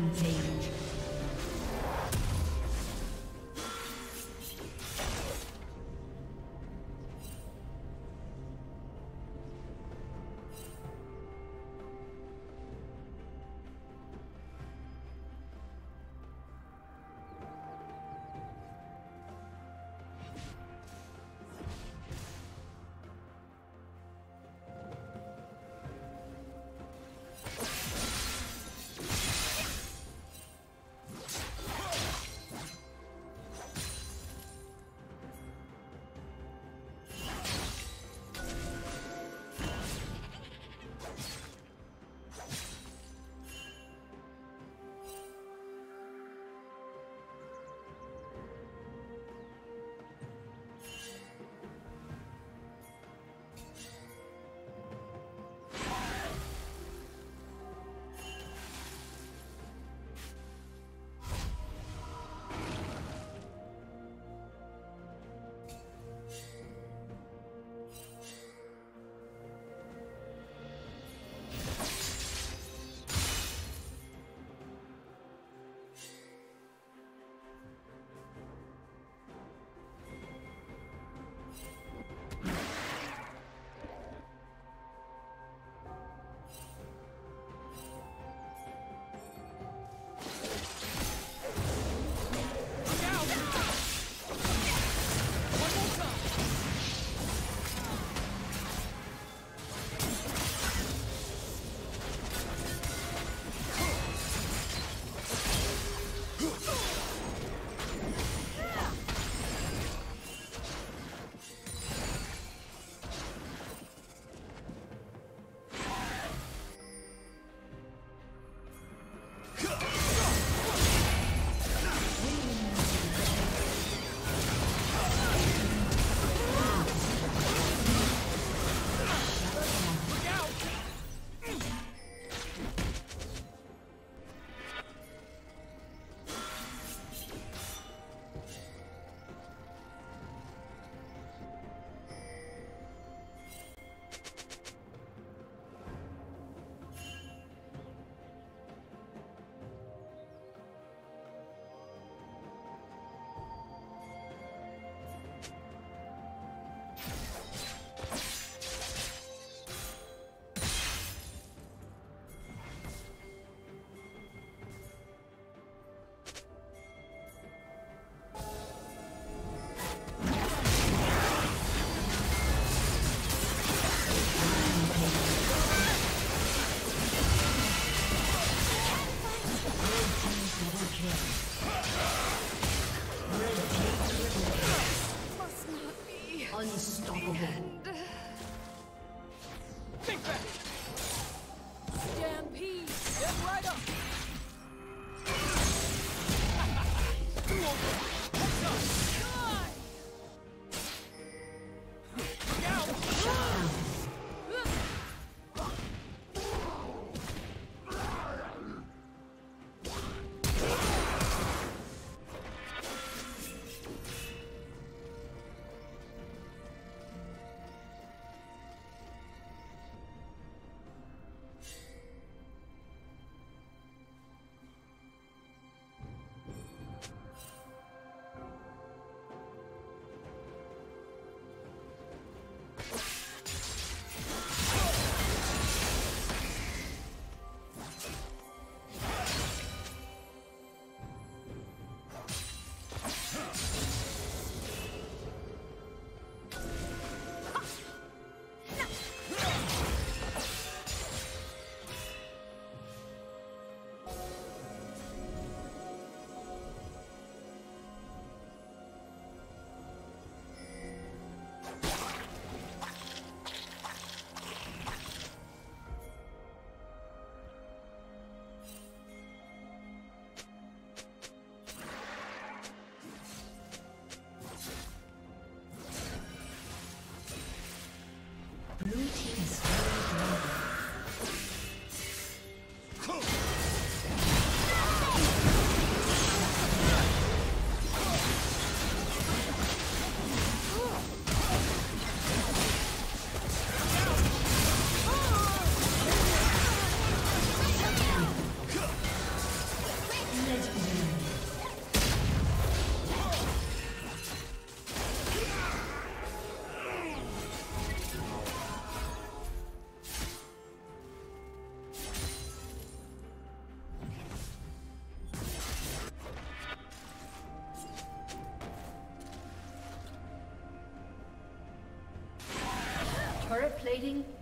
Rampage.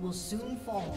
Will soon fall.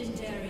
Legendary.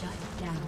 Shut down.